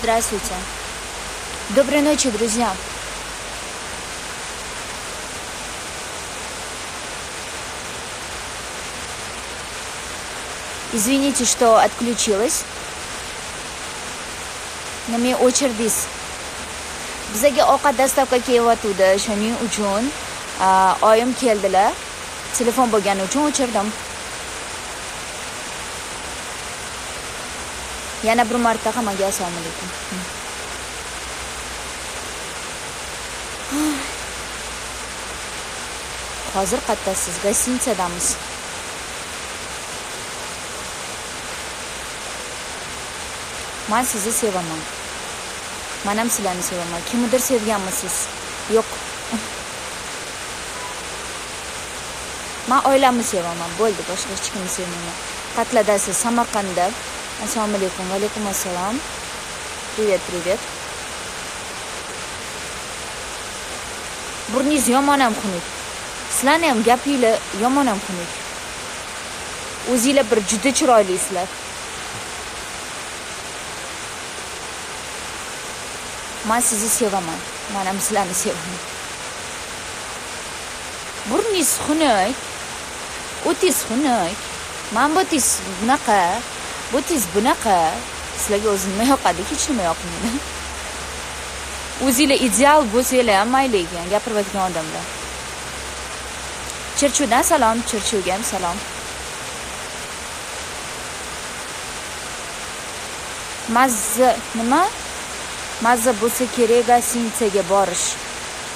Здравствуйте. Доброй ночи, друзья. Извините, что отключилась. Nima o'chirdingiz? Bizaga ovqat dastavka kelyapti, shuning uchun oyim keldilar. Telefon bo'lgani uchun o'chirdim. Yana bir marta hammaga assalomu alaykum. Hozir qayerdasiz? Gostinitsadamiz. man sizni sevaman man ham sizlarni sevaman kimnidir sevganmisiz yo'q man oilamni sevaman bo'ldi boshqa hech kimni sevmayman qatladasiz samarqandda assalomu alaykum va alaykum assalom привет привет. Burningiz yomon ham xunuk. Sizlarni ham gapinglar yomon ham xunuk o'zinglar bir juda chiroylisizlar Men sizni sevaman. Man ham sizlarni sevaman burningiz xunuk. O'tingiz xunuk. Man bo'tingiz bunaqa. Bo'tingiz bunaqa sizlarga o'zimni nima yoqadi hech nima yoqmaydi o'zinglar ideal bo'lsanglar ham mayli ekan gapirayotgan odamlar chirchuvdan salom chirchuvga ham salom mazza nima mazza bo'lsa kerak gostinitsaga borish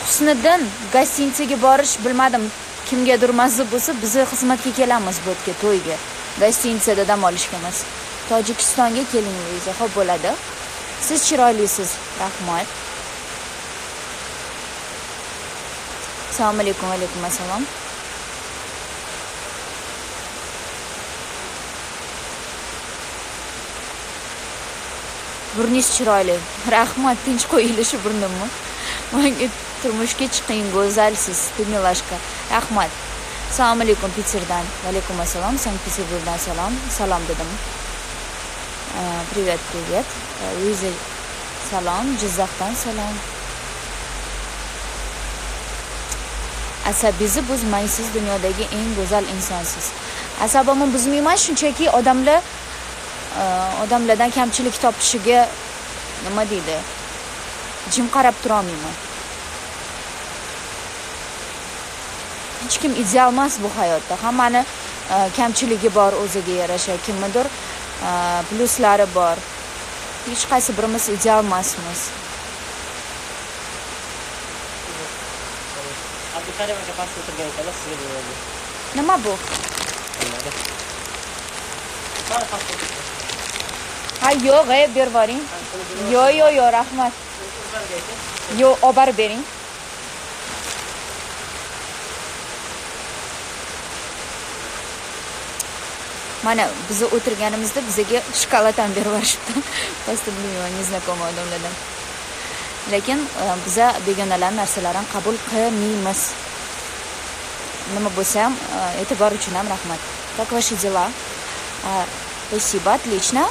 husniddin gostinitsaga borish bilmadim kimgadir mazza bo'lsa bizni xizmatga kelamiz bu yerga to'yga gostinitsada dam olishga emas tojikistonga keling luiza ho'p bo'ladi. Siz chiroylisiz. Rahmat. Assalomu alaykum alaykum assalom. Burningiz chiroyli. Rahmat tinch qo'yinglar shu burnimni. Manga turmushga chiqing go'zalsiz ты милашка rahmat. Assalomu alaykum pitserdan vaalaykum assalom sankt peterburgdan salom salom dedim. Привет привет. Luiza salom jizzaxdan salom asabingizni buzmaysiz dunyodagi eng go'zal insonsiz asabimni buzmayman shunchaki odamlar odamlardan kamchilik topishiga nima deydi jim qarab turolmayman hech kim ideal emas bu hayotda hammani kamchiligi bor o'ziga yarasha kimnidir plyuslari bor hech qaysi birimiz ideal emasmiz abdukarim aka pastda o'tirgan ekanlar sizga bo'ladi nima bu mana pastda o'tirgan ha yo'q e berib yuboring yo'q yo'q yo'q rahmat yo'q olib borib bering mana biz o'tirganimizda bizaga shokolad ham berib yuborishibdi. Pastda bilmayman незнакомый odamlardan. Lekin e, biza begonalarni narsalarini qabul qilmaymiz. Nima bo'lsa ham e, e'tibor uchun ham rahmat. Как ваши дела? Спасибо отлично.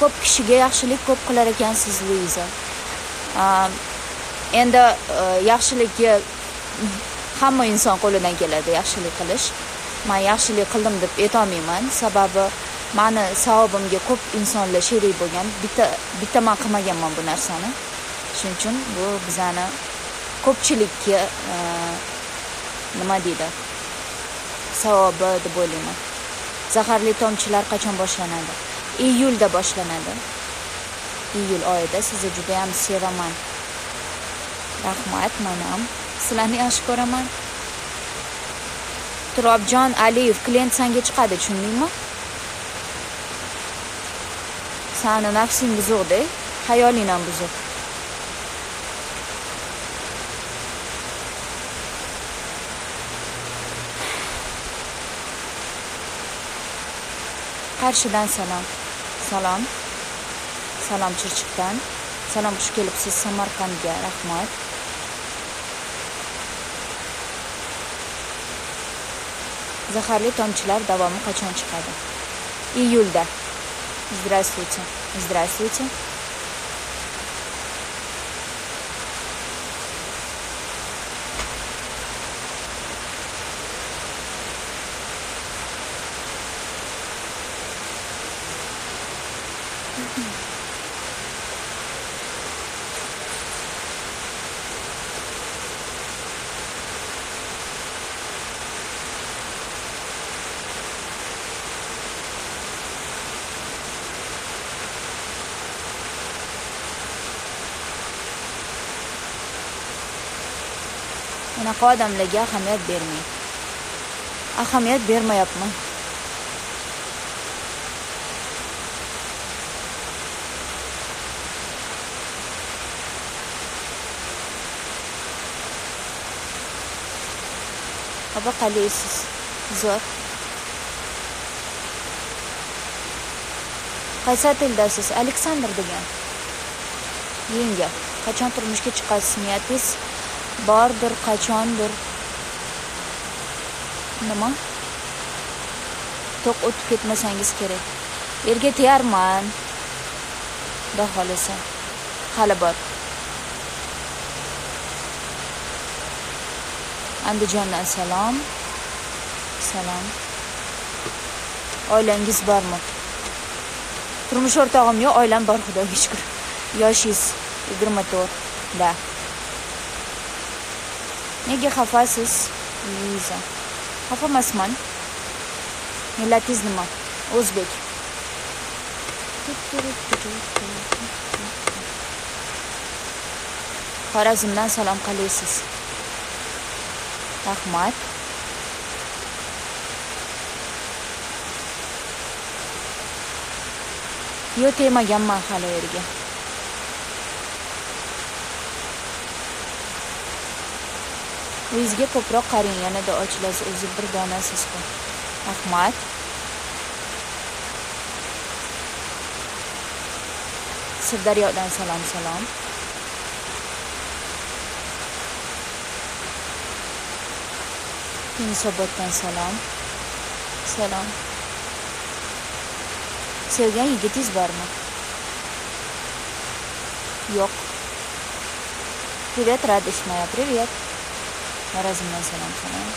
Ko'p kishiga yaxshilik ko'p qilar ekansiz luiza. Endi e, yaxshilikka hamma inson qo'lidan keladi yaxshilik qilish. Man yaxshilik qildim deb aytolmayman. Sababi mani savobimga ko'p insonlar sherik bo'lgan. Bitta bitta man qilmaganman bu narsani. Shuning uchun bu bizani ko'pchilikka e, nima deydi savobi deb o'ylayman. Zaharli tomchilar qachon boshlanadi? Iyulda boshlanadi. Iyul oyida sizni judayam sevaman. Rahmat man ham sizlarni yaxshi ko'raman. Turobjon aliyev klient sanga chiqadi tushundingmi? Sani nafsing buzuqda hayoling ham buzuq qarshidan salom salom. Salom chirchiqdan. Salom xush kelibsiz samarqandga. Rahmat. Zaharli tomchilar davomi qachon chiqadi iyulda здравствуйте здравствуйте unaqa odamlarga ahamiyat bermang. Ahamiyat bermayapman. Xafa qilasiz zo'r qaysi otildasiz aleksandr degan. Yenga qachon turmushga chiqasiz niyatingiz? Bordir qachondir. Nima? To'q o'tib ketmasangiz kerak. Erga tegarman xudo xohlasa. Hali bor. Andijondan salom. Salom. Oilangiz bormi? Turmush o'rtog'im yo'q oilam bor xudoga shukur yoshingiz yigirma to'rtda nega xafasiz liza xafa emasman millatingiz nima o'zbek xorazmdan salom qalaysiz rahmat yo'q tegmaganman hali u yerga uyingizga ko'proq qarang yanada ochilasiz o'zi bir donasizku. Rahmat sirdaryodan salom salom. Yunusoboddan salom. Salom. Sevgan yigitingiz bormi? Yo'q. Привет радость моя. Привет. Xorazmdan salom salom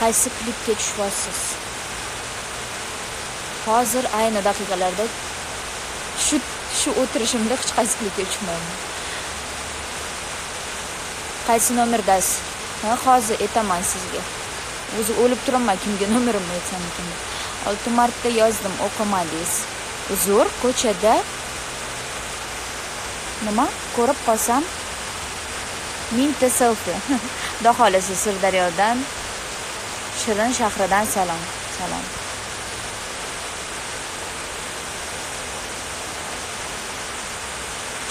qaysi klipga tushyapsiz hozir ayni daqiqalarda shu shu o'tirishimda hech qaysi klipga tushmayman qaysi nomerdasiz ha hozir aytaman sizga o'zi o'lib turibman kimga nomerimni aytsam ekan. Olti marta yozdim o'qimadingiz uzr ko'chada nima? Ko'rib qolsam mingta selfi. Xudo xohlasa sirdaryodan shirin shahridan salom salom.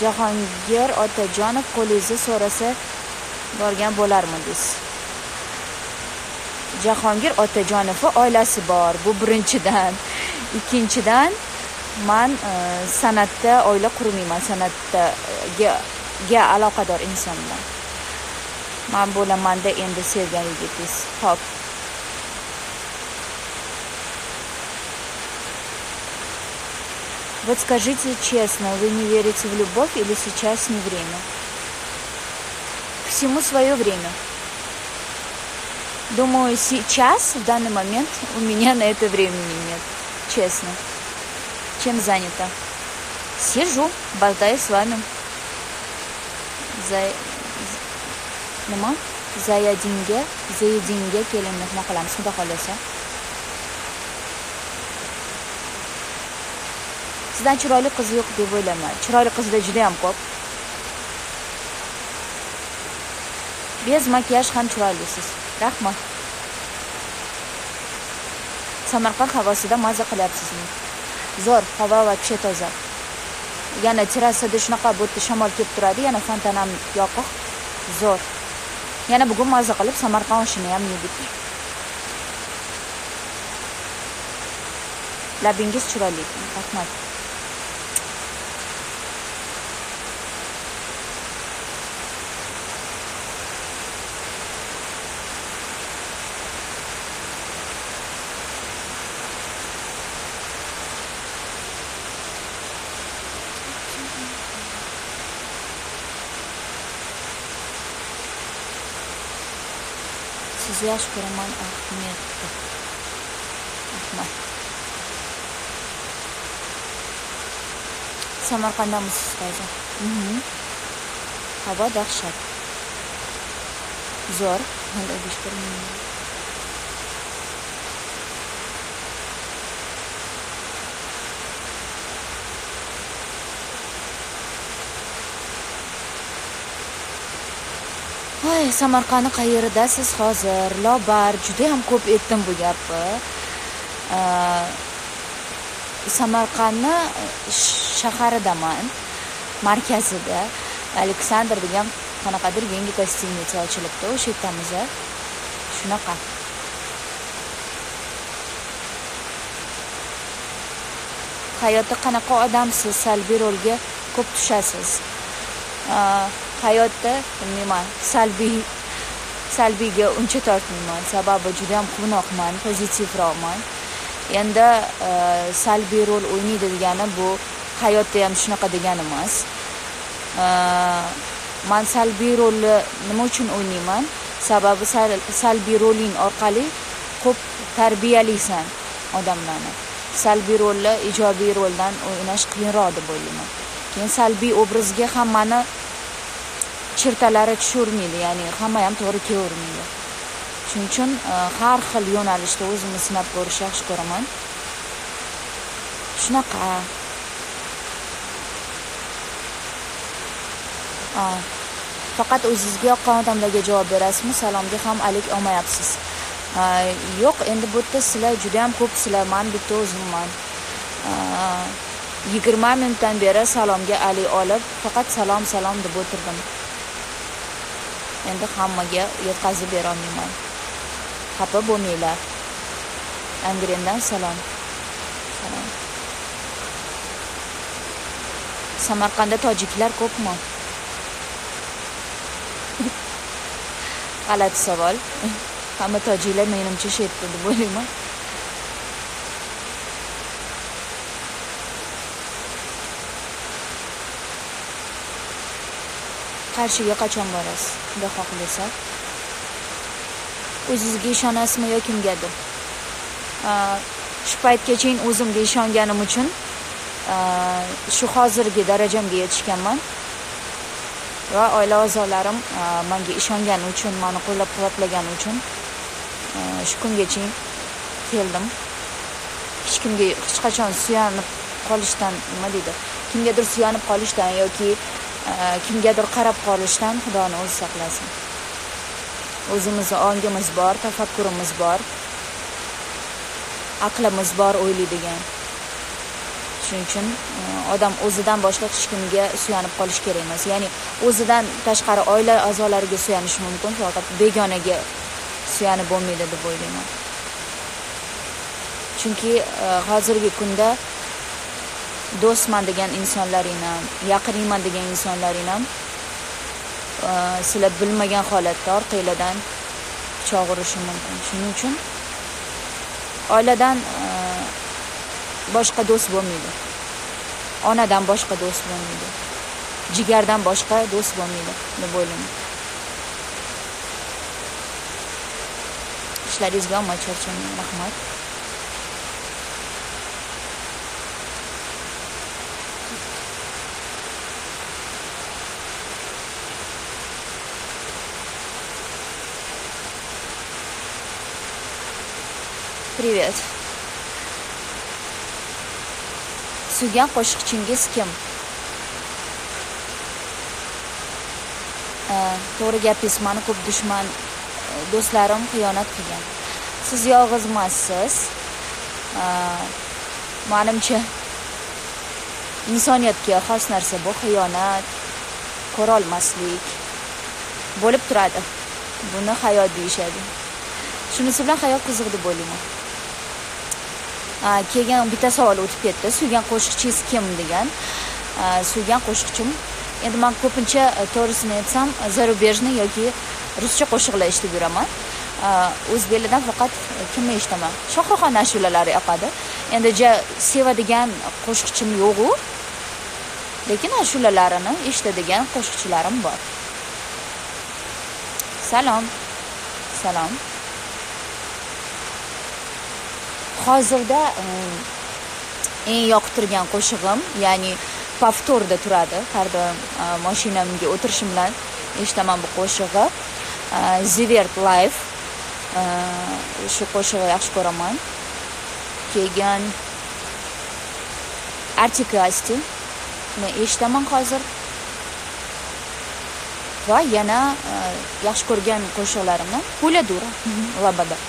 Jahongir otajonov qo'lingizni so'rasa borgan bo'larmidingiz jahongir otajonovni oilasi bor. Bu birinchidan. Ikkinchidan man e, san'atda oila qurmayman. San'atga e, aloqador insonman. Man bo'lamanda endi sevgan yigitingiz ho'p. Вот скажите честно, вы не верите в любовь или сейчас не время? Всему свое время. Думаю, сейчас, в данный момент, у меня на это времени нет. Честно. Чем занята? Сижу, болтаю с вами. За... nima zayadinga zayidinga kelin mehmon qilamiz xudo xohlasa sizdan chiroyli qiz yo'q deb o'ylayman chiroyli qizlar juda yam ko'p bez makiyaj ham chiroylisiz rahmat. Samarqand havosida maza qilyapsizmi? Zo'r havo вообще toza. Yana terrasada shunaqa bu shamol kelib turadi yana fontanam yoqiq. Zo'r. Yana bugun maza qilib samarqand oshini ham yedik. Labingiz chiroyli. Rahmat. Yaxshi ko'raman ahmet rahmat samarqanddanmisiz toza Mhm. havo dahshat. Zo'r voy samarqandni qayeridasiz hozir? Lobar judayam ko'p aytdim bu gapni. Samarqandni e, shaharidaman markazida. Aleksandr degan qanaqadir yangi gostinitsa ochilibdi o'sha yerdamiz shunaqa. Hayotda qanaqa odamsiz? Salbiy rolga ko'p tushasiz. Hayotda bilmayman salbiy salbiyga uncha tortmayman. Sababi judayam quvnoqman pozitivroqman endi e, salbiy rol o'ynaydi degani bu hayotda ham shunaqa degani emas. E, man salbiy rolni nima uchun o'ynayman? Sababi sal- salbiy roling orqali ko'p tarbiyalaysan odamlarni. Salbiy rolni ijobiy roldan o'ynash qiyinroq deb o'ylayman. Keyin salbiy obrazga hammani chertalari tushavermaydi ya'ni hamma ham to'g'ri kelavermaydi shuning uchun e, har xil yo'nalishda o'zimni sinab ko'rishni yaxshi ko'raman. Shunaqa. Faqat o'zingizga yoqqan odamlarga javob berasizmi? Salomga ham alik olmayapsiz. Yo'q endi bu yerda sizlar juda yam ko'psizlar man bitta o'zimman. Yigirma minutdan beri salomga alik olib faqat salom salom deb o'tirdim. Endi hammaga yetkazib berolmayman. Xafa bo'lmanglar. Angrendan salom. Salom. Samarqandda tojiklar ko'pmi? G'alati savol. Hamma tojiklar menimcha shu yerda deb o'ylayman qarshiga qachon borasiz xudo xohlasa o'zizga ishonasizmi yo kimgadir? Shu paytgacha o'zimga ishonganim uchun shu hozirgi darajamga yetishganman. Va oila a'zolarim menga ishongani uchun mani qo'llab quvvatlagani uchun shu kungacha keldim. Hech kimga hech qachon suyanib qolishdan nima deydi. Kimgadir suyanib qolishdan yoki Э, kimgadir qarab qolishdan xudoni o'zi saqlasin. O'zimizni ongimiz bor tafakkurimiz bor aqlimiz bor o'ylaydigan. Shuning uchun e, odam o'zidan boshqa hech kimga suyanib qolish kerak emas. Ya'ni o'zidan tashqari oila a'zolariga suyanish mumkin faqat begonaga suyanib bo'lmaydi deb o'ylayman. Chunki e, hozirgi kunda do'stman degan insonlaring ham yaqiningman degan insonlaring ham e, sizlar bilmagan holatda orqanglardan pichoq urishi mumkin. Shuning uchun oiladan e, boshqa do'st bo'lmaydi. Onadan boshqa do'st bo'lmaydi. Jigardan boshqa do'st bo'lmaydi deb o'ylayman ishlaringizga omad charchamang rahmat. Привет. Suygan qo'shiqchingiz kim Э, to'g'ri gapingiz mani ko'p dushman do'stlarim xiyonat qilgan siz yolg'iz emassiz Э, manimcha insoniyatga xos narsa bu xiyonat ko'rolmaslik bo'lib turadi buni hayot deyishadi shunisi bilan hayot qiziq deb o'ylayman keyin bitta savol o'tib ketdi. Suygan qo'shiqchingiz kim degan. Suygan qo'shiqchim. Endi man ko'pincha e, to'g'risini aytsam e, зарубежный yoki ruscha qo'shiqlar eshitib yuraman. O'zbeklardan faqat e, kimni eshitaman? Shohruxxon ashulalari yoqadi. Endi ja sevadigan qo'shiqchim yo'g'u lekin ashulalarini eshitadigan qo'shiqchilarim bor. Salom. Salom. Hozirda e, eng yoqtirgan qo'shig'im ya'ni повторda turadi. Har doim e, mashinamga o'tirishim bilan eshitaman bu qo'shig'i. E, Zivert life shu qo'shig'i yaxshi ko'raman. Keyin artik asti uni eshitaman hozir. Va yana yaxshi ko'rgan qo'shiqlarimni pula dura labada.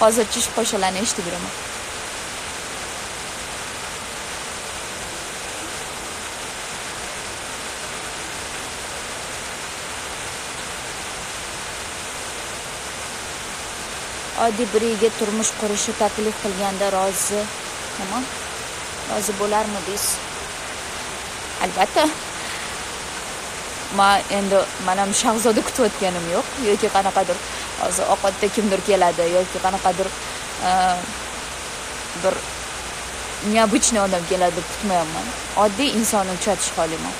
Hozircha shu qo'shiqlarni eshitib yuraman. Oddiy bir yigit turmush qurishni taklif qilganda rozi nima rozi bo'larmidingiz albatta. Man endi man ham shahzoda kutayotganim yo'q yoki qanaqadir hozir ovqatda kimdir keladi yoki qanaqadir e, bir необычный odam keladi deb kutmayapman. Oddiy insonni uchratish xohlayman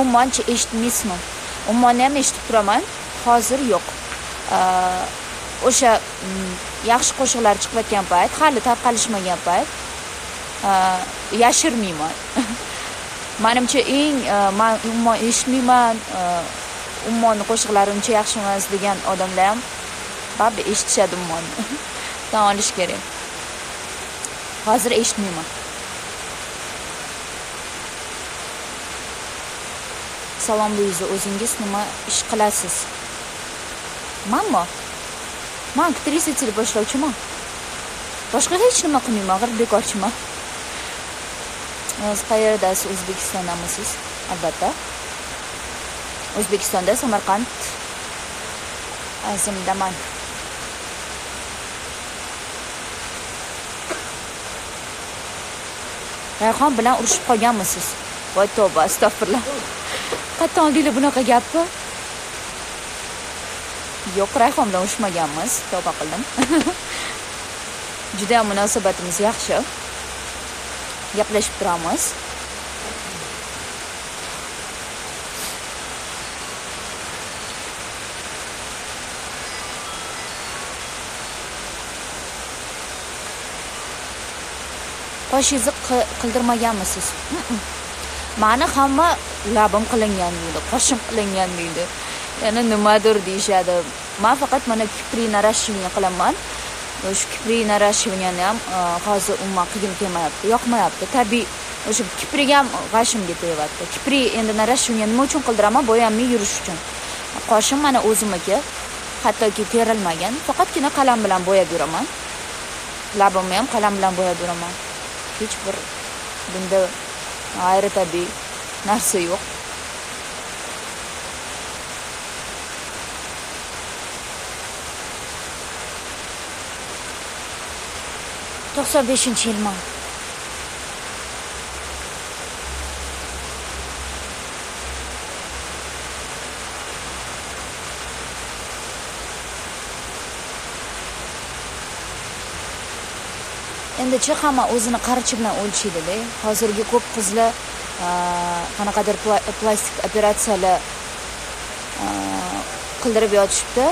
umumancha eshitmaysizmi? Ummonni ham eshitib turaman. Hozir yo'q. O'sha mm, yaxshi qo'shiqlar chiqayotgan payt hali tarqalishmagan payt e, yashirmayman. Manimcha eng e, man umuman eshitmayman e, ummonni qo'shiqlari uncha yaxshi emas degan odamlar ham baribir eshitishadi ummonni tan olish kerak. Hozir eshitmayman. Salom luiza o'zingiz nima ish qilasiz? Manmi man aktrisa til boshlovchiman. boshqa hech nima qilmayman g'ir bekorchiman siz qayerdasiz o'zbekistondamisiz albatta o'zbekistonda samarqand azimdaman rayhon bilan urushib qolganmisiz voy tavba astag'firullah qayerdan oldinglar bunaqa gapni yo'q rayhon bilan urushmaganmiz tavba qildim. Judayam munosabatimiz yaxshi. Gaplashib turamiz. Qoshingizni qildirmaganmisiz? Mani hamma labim qilingan deydi qoshim qilingan deydi. Yana nimadir deyishadi man faqat mana kipri narashivni qilaman o'sha kipri narashivniyani ham hozir umuman qilgim kelmayapti yoqmayapti tabiiy o'sha kipriga ham g'ashimga tegyapti kipri endi наращивание nima uchun qildiraman bo'yamni yurish uchun qoshim mana o'zimniki hattoki terilmagan faqatgina qalam bilan bo'yab yuraman labimni ham qalam bilan bo'yab yuraman hech bir bunda g'ayritabiiy narsa yo'q to'qson beshinchi yilman endichi hamma o'zini qarichi bilan o'lchaydida hozirgi ko'p qizlar qanaqadir plastik operatsiyalar qildirib yotishibdi.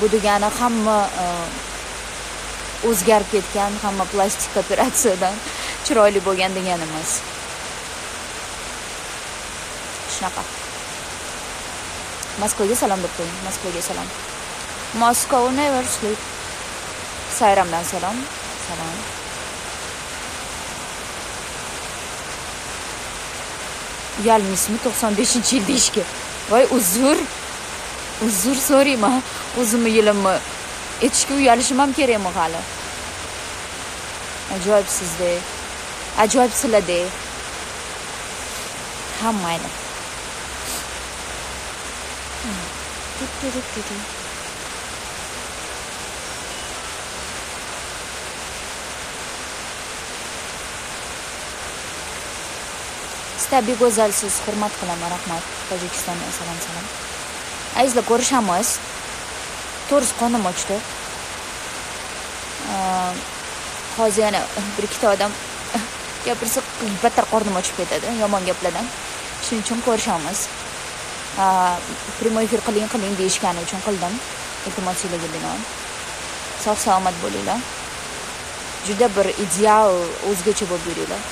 Bu degani hamma o'zgarib ketgan hamma plastik operatsiyadan chiroyli bo'lgan degani emas shunaqa. Moskvaga salom deb qo'ying. Moskvaga salom. Moscow never sleep. Sayramdan salom. Salom. Uyalmaysizmi to'qson beshinchi yil deyishga. Voy uzr. Uzr so'rayman o'zimni yilimni aytishga uyalishim ham kerakmi hali? Ajoyibsizde ajoyib silade ha mayli tabiiy go'zalsiz hurmat qilaman rahmat. Tojikistondan salom salom azizlar ko'rishamiz. To'g'risi qonim ochdi. Ehm, hozir yana bir ikkita odam gapirsa battar qornim ochib ketadi yomon gaplardan. Shuning uchun ko'rishamiz. Ehm, Прямой эфир qiling qiling deyishgani uchun qildim. Iltimosinglarga binoan sog' salomat bo'linglar. Juda bir ideal o'zgacha bo'lib yuringlar.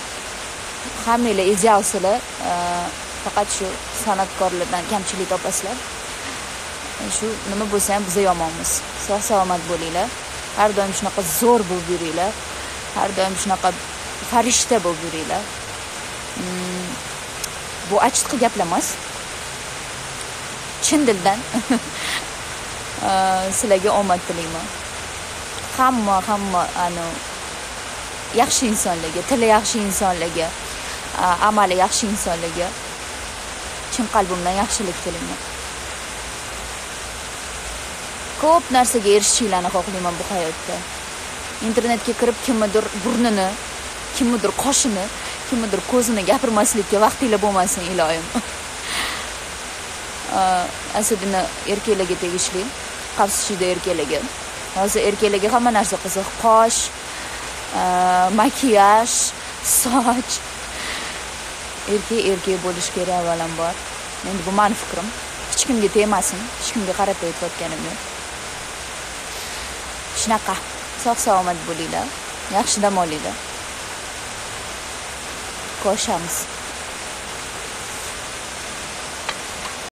Hammanglar idealsizlar ehm, faqat shu san'atkorlardan kamchilik topasizlar. Shu nima bo'lsa ham biza yomonmiz. Sog' salomat bo'linglar. Har doim shunaqa zo'r bo'lib yuringlar. Har doim shunaqa farishta bo'lib yuringlar. Mm, bu achitqi gaplar emas chin dildan. Sizlarga omad tilayman. Hamma hamma anavi yaxshi insonlarga tili yaxshi insonlarga amali yaxshi insonlarga chin qalbimdan yaxshilik tilayman. Ko'p narsaga erishishinglarni xohlayman bu hayotda internetga kirib kimnidir burnini kimnidir qoshini kimnidir ko'zini gapirmaslikka vaqtinglar bo'lmasin iloyim. Asadini erkaklarga tegishli xavfsizlikda erkaklarga. Hozir erkaklarga hamma narsa qiziq. Qosh makiyaj soch. Erkak erkak bo'lishi kerak avvalambor endi bu mani fikrim. Hech kimga tegmasin hech kimga qarab aytayotganim yo'q. Shunaqa sog' salomat bo'linglar yaxshi dam olinglar ko'rishamiz.